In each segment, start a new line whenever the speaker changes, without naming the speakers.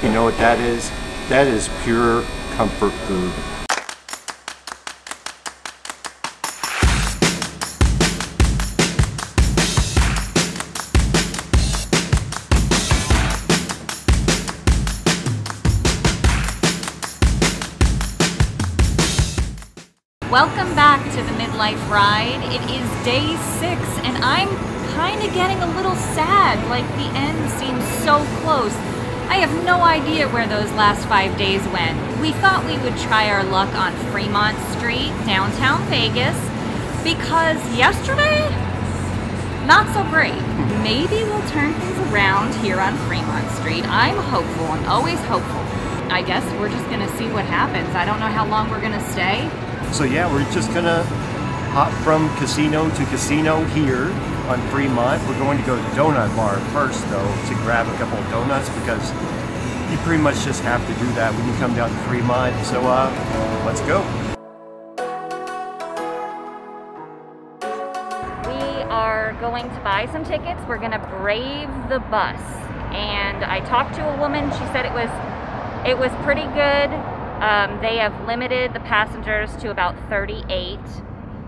You know what that is? That is pure comfort food.
Welcome back to the Midlife Ride. It is day six, and I'm kind of getting a little sad. Like the end seems so close. I have no idea where those last five days went. We thought we would try our luck on Fremont Street, downtown Vegas, because yesterday, not so great. Maybe we'll turn things around here on Fremont Street. I'm hopeful. I'm always hopeful. I guess we're just gonna see what happens. I don't know how long we're gonna stay.
So yeah, we're just gonna hop from casino to casino here on Fremont. We're going to go to Donut Bar first though to grab a couple of donuts because you pretty much just have to do that when you come down to Fremont. So uh, let's go.
We are going to buy some tickets. We're gonna brave the bus. And I talked to a woman, she said it was it was pretty good. Um, they have limited the passengers to about 38,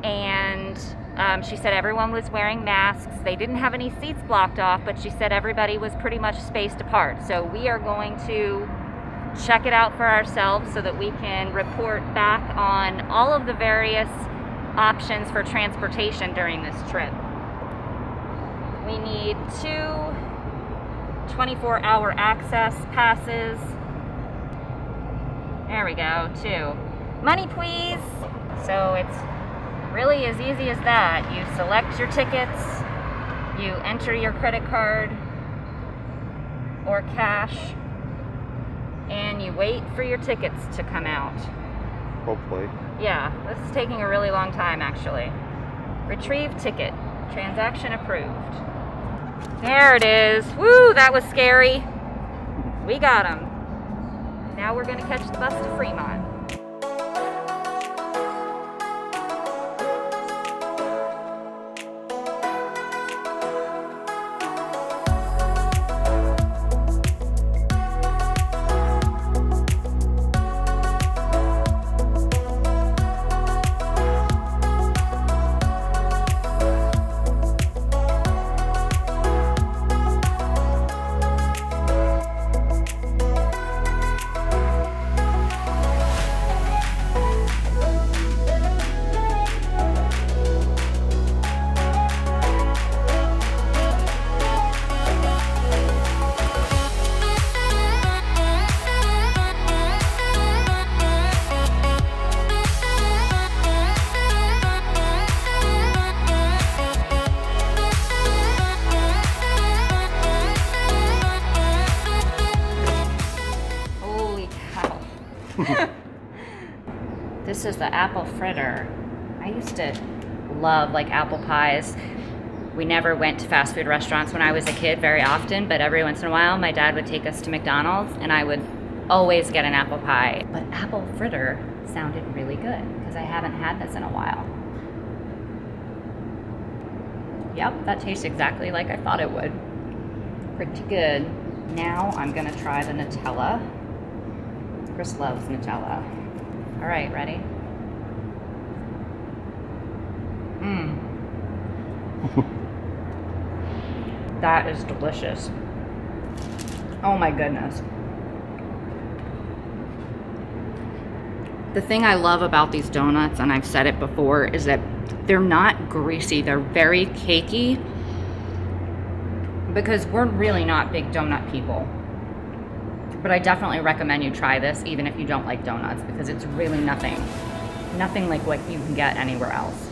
and um, she said everyone was wearing masks. They didn't have any seats blocked off, but she said everybody was pretty much spaced apart. So we are going to check it out for ourselves so that we can report back on all of the various options for transportation during this trip. We need two 24 hour access passes. There we go, two. Money, please. So it's really as easy as that. You select your tickets, you enter your credit card or cash, and you wait for your tickets to come out.
Hopefully.
Yeah, this is taking a really long time actually. Retrieve ticket. Transaction approved. There it is. Woo, that was scary. We got him. Now we're gonna catch the bus to Fremont. Apple fritter. I used to love like apple pies. We never went to fast food restaurants when I was a kid very often, but every once in a while my dad would take us to McDonald's and I would always get an apple pie. But apple fritter sounded really good because I haven't had this in a while. Yep, that tastes exactly like I thought it would. Pretty good. Now I'm gonna try the Nutella. Chris loves Nutella. All right, ready? Mmm. that is delicious. Oh my goodness. The thing I love about these donuts, and I've said it before, is that they're not greasy. They're very cakey because we're really not big donut people. But I definitely recommend you try this even if you don't like donuts because it's really nothing, nothing like what you can get anywhere else.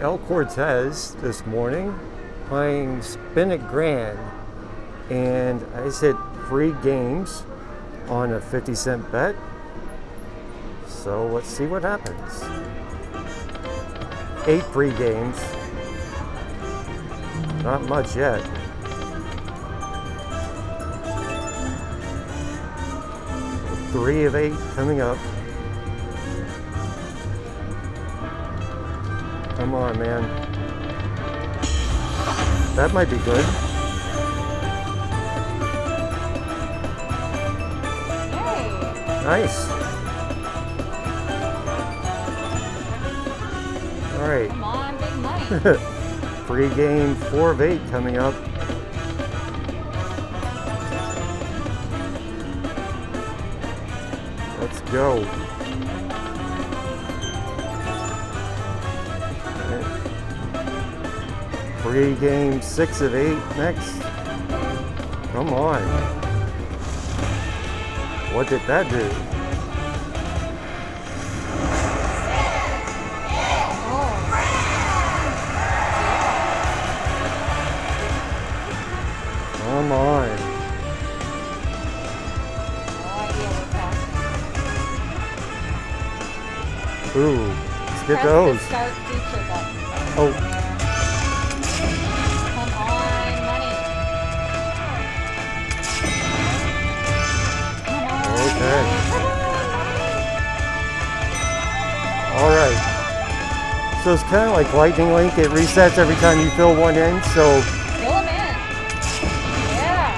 El Cortez this morning playing Spin It Grand. And I just hit free games on a 50 cent bet. So let's see what happens. Eight free games. Not much yet. Three of eight coming up. Come on, man. That might be good.
Yay.
Nice. All right.
Come on, big money.
Free game four of eight coming up. Let's go. Alright. games, six of eight next. Come on. What did that do? Come on.
No idea what's happening.
Ooh, let's get those.
the start feature button.
Oh, So it's kind of like Lightning Link. It resets every time you fill one in. So.
Fill 'em in. Yeah.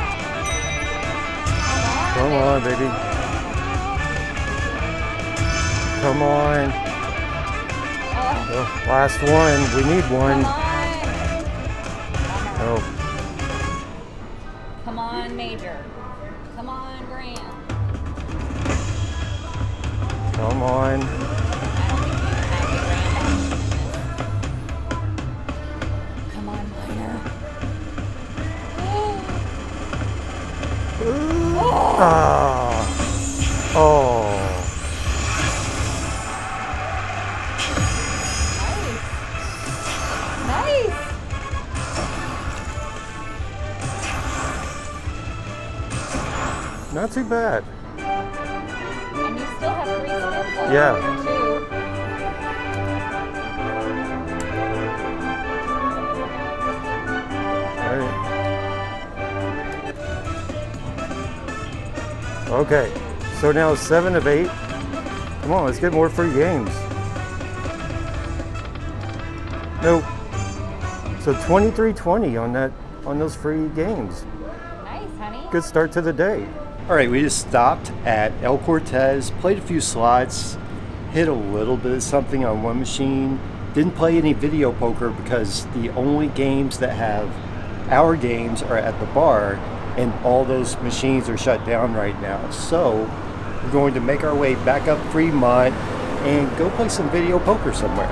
come on, baby. Come on.
Oh,
oh last one. We need
come
one.
on.
Oh,
Come on, Major. Come on, Grand.
come on. Too bad.
And you still have three spins.
Yeah.
Or two.
All right. Okay. So now seven of eight. Come on, let's get more free games. Nope. So 23-20 on that on those free games.
Nice, honey.
Good start to the day. All right, we just stopped at El Cortez, played a few slots, hit a little bit of something on one machine. Didn't play any video poker because the only games that have our games are at the bar, and all those machines are shut down right now. So we're going to make our way back up Fremont and go play some video poker somewhere.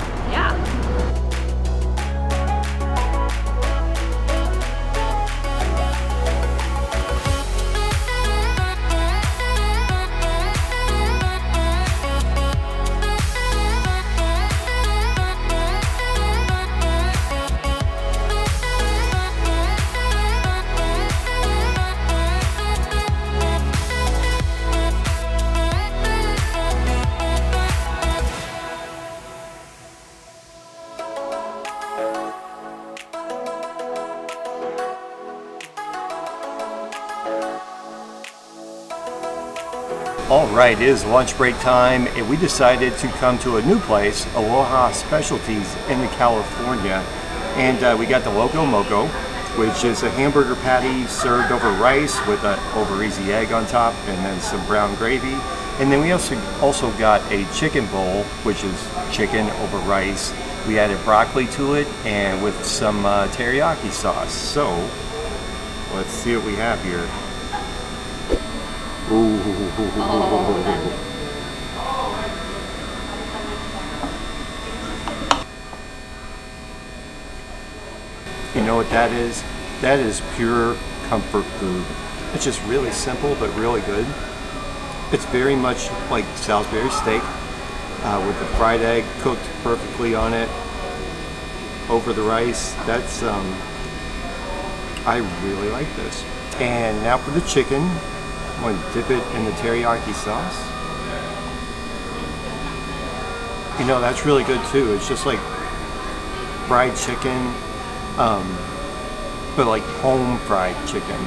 Right, it is lunch break time, and we decided to come to a new place, Aloha Specialties in the California. And uh, we got the Loco Moco, which is a hamburger patty served over rice with an over easy egg on top and then some brown gravy. And then we also also got a chicken bowl, which is chicken over rice. We added broccoli to it and with some uh, teriyaki sauce. So let's see what we have here. You know what that is? That is pure comfort food. It's just really simple but really good. It's very much like Salisbury steak uh, with the fried egg cooked perfectly on it over the rice. That's um, I really like this. And now for the chicken, To dip it in the teriyaki sauce. You know that's really good too. It's just like fried chicken um, but like home fried chicken.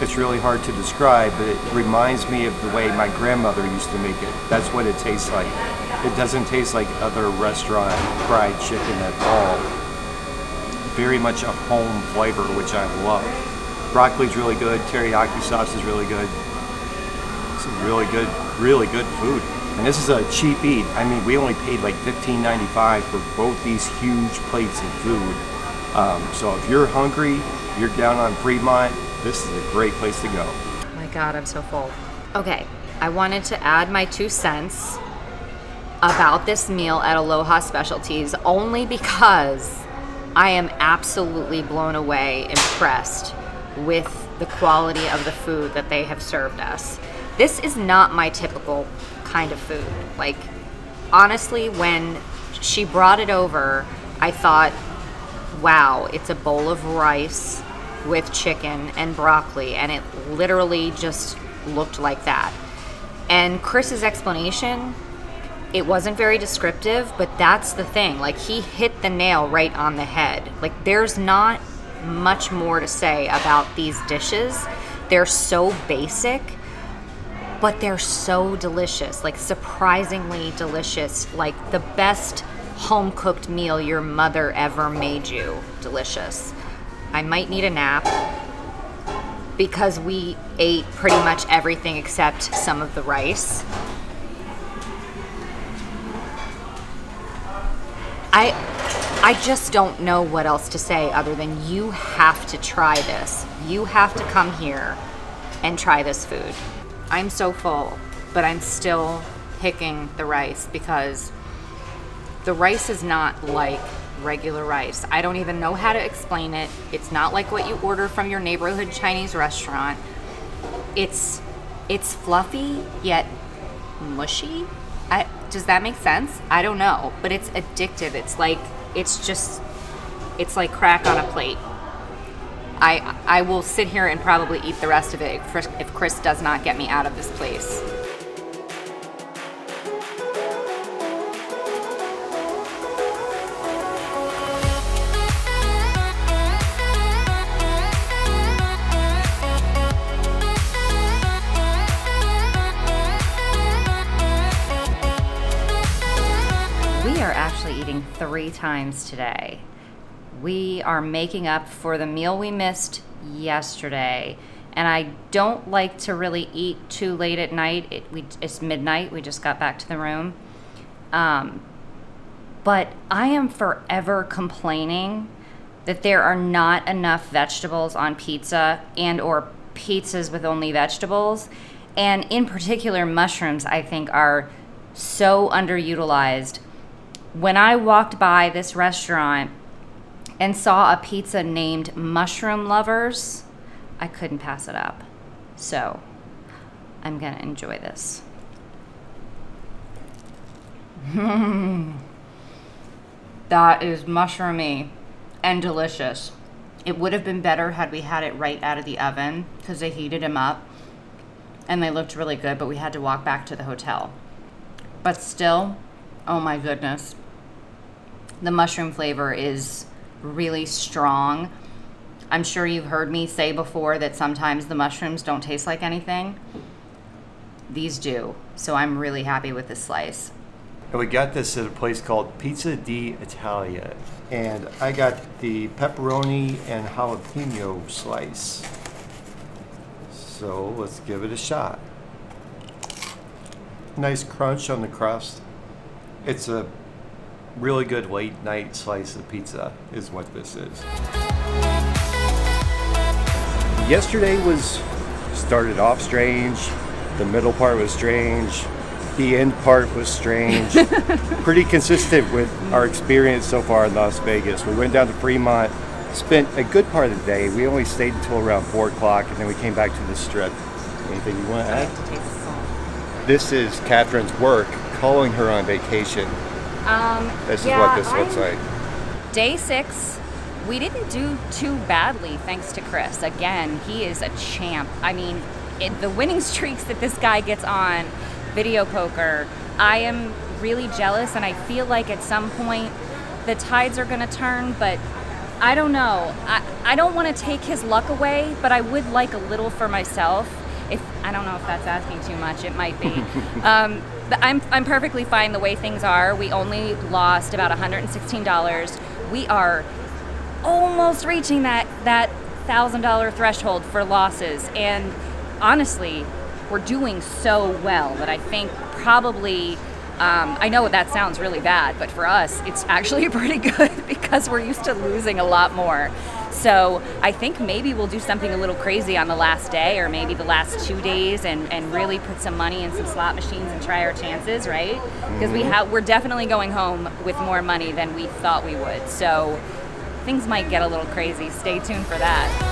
It's really hard to describe, but it reminds me of the way my grandmother used to make it. That's what it tastes like. It doesn't taste like other restaurant fried chicken at all. Very much a home flavor, which I love. Broccoli's really good. Teriyaki sauce is really good. It's really good, really good food. And this is a cheap eat. I mean, we only paid like $15.95 for both these huge plates of food. Um, so if you're hungry, you're down on Fremont, this is a great place to go.
Oh my God, I'm so full. Okay, I wanted to add my two cents about this meal at Aloha Specialties only because I am absolutely blown away, impressed with the quality of the food that they have served us. This is not my typical kind of food. Like, honestly, when she brought it over, I thought, wow, it's a bowl of rice with chicken and broccoli, and it literally just looked like that. And Chris's explanation, it wasn't very descriptive, but that's the thing. Like, he hit the nail right on the head. Like, there's not much more to say about these dishes. They're so basic, but they're so delicious. Like, surprisingly delicious. Like, the best home cooked meal your mother ever made you. Delicious. I might need a nap because we ate pretty much everything except some of the rice. I I just don't know what else to say other than you have to try this. You have to come here and try this food. I'm so full, but I'm still picking the rice because the rice is not like regular rice. I don't even know how to explain it. It's not like what you order from your neighborhood Chinese restaurant. It's it's fluffy yet mushy. I, does that make sense? I don't know, but it's addictive. It's like it's just it's like crack on a plate. I I will sit here and probably eat the rest of it if Chris does not get me out of this place.
Times today. We are making up for the meal we missed yesterday. And I don't like to really eat too late at night. It, we, it's midnight. We just got back to the room. Um, but I am forever complaining that there are not enough vegetables on pizza and or pizzas with only vegetables. And in particular, mushrooms, I think, are so underutilized when I walked by this restaurant and saw a pizza named Mushroom Lovers, I couldn't pass it up. So I'm going to enjoy this. that is mushroomy and delicious. It would have been better had we had it right out of the oven because they heated them up and they looked really good, but we had to walk back to the hotel. But still, oh my goodness the mushroom flavor is really strong. I'm sure you've heard me say before that sometimes the mushrooms don't taste like anything. These do, so I'm really happy with this slice.
And we got this at a place called Pizza d'Italia. And I got the pepperoni and jalapeno slice. So let's give it a shot. Nice crunch on the crust. It's a really good late night slice of pizza is what this is. Yesterday was started off strange. The middle part was strange. The end part was strange. Pretty consistent with our experience so far in Las Vegas. We went down to Fremont, spent a good part of the day. We only stayed until around four o'clock, and then we came back to the strip. Anything you want to add? This is Cathryn's work, calling her on vacation. Um, this yeah, is what this I'm, looks like.
Day six, we didn't do too badly thanks to Chris. Again, he is a champ. I mean, it, the winning streaks that this guy gets on video poker, I am really jealous, and I feel like at some point the tides are going to turn, but I don't know. I, I don't want to take his luck away, but I would like a little for myself. If I don't know if that's asking too much, it might be. um, but I'm I'm perfectly fine the way things are. We only lost about $116. We are almost reaching that that thousand dollar threshold for losses, and honestly, we're doing so well that I think probably. Um, I know that sounds really bad, but for us, it's actually pretty good because we're used to losing a lot more. So I think maybe we'll do something a little crazy on the last day or maybe the last two days and, and really put some money in some slot machines and try our chances, right? Because we have we're definitely going home with more money than we thought we would. So things might get a little crazy. Stay tuned for that.